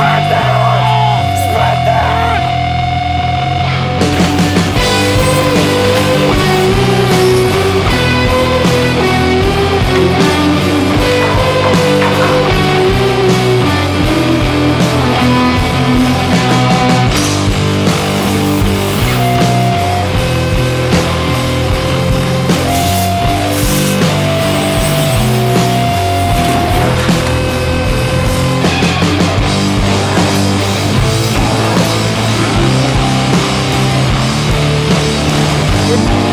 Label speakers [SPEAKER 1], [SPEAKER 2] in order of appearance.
[SPEAKER 1] Mercy! you.